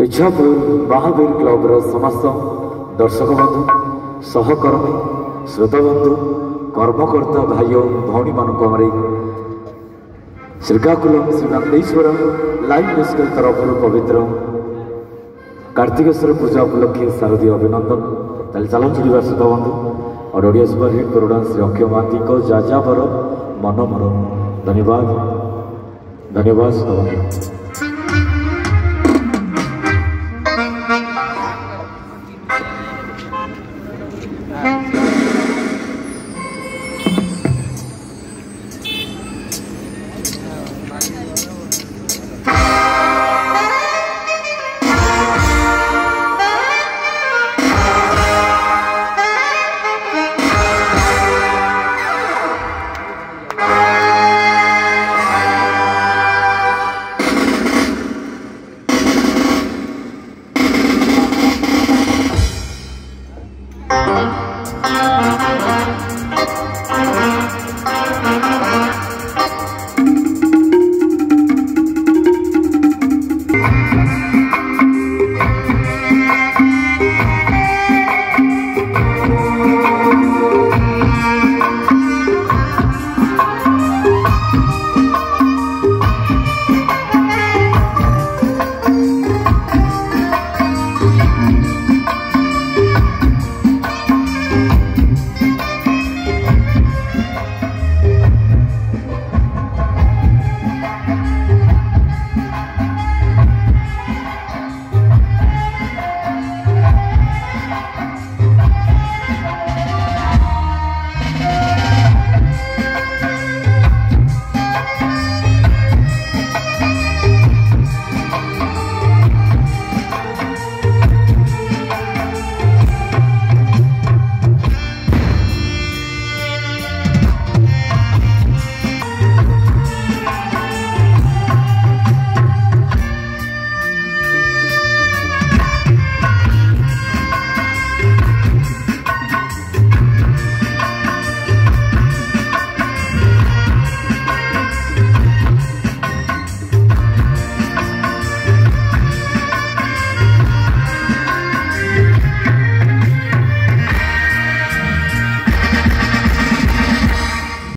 ଇଚ୍ଛାପୁର ମହାବୀର କ୍ଲବର समस्त दर्शक ବନ୍ଧୁ ସହକର୍ମୀ ଶ୍ରୋତାବନ୍ଧୁ କର୍ମକର୍ତ୍ତା ଭାଇ ଓ ଭଉଣୀମାନଙ୍କୁ ଆମର ଶ୍ରୀକାକୁଲମ ଶ୍ରୀନାଥେଶ୍ୱର ଲାଇଭ ନ୍ୟୁଜ୍ ତରଫରୁ ପବିତ୍ର କାର୍ତ୍ତିକେଶ୍ୱର ପୂଜା ଉପଲକ୍ଷେ ଶାରଦୀୟ ଅଭିନନ୍ଦନ ତାହେଲେ ଚାଲନ୍ତୁ ଯିବା ଶ୍ରୋତାବନ୍ଧୁ और ओडिया सुपर हिट करुणा श्री अक्षय महांती को जाजा पर धन्यवाद धन्यवाद